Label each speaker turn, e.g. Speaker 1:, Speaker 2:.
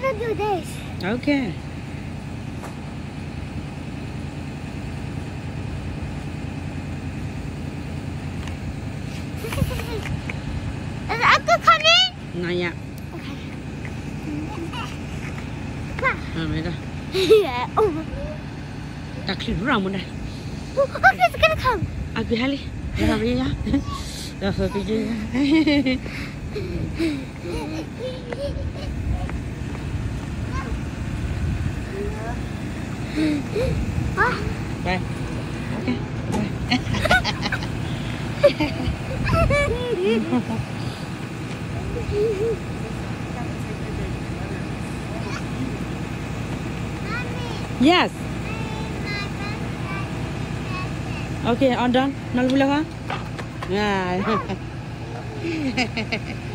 Speaker 1: gonna do this.
Speaker 2: Okay.
Speaker 1: Is Uncle coming?
Speaker 2: Not yet. Mày ra.
Speaker 1: yeah. Oh.
Speaker 2: Kli ra mo dai.
Speaker 1: oh, oh Uncle's gonna come.
Speaker 2: Hali. Ra bị ya. Ra phải bị gì.
Speaker 1: Ah.
Speaker 2: Okay. Yes. Okay, all done. Nal boleh ha? Ya.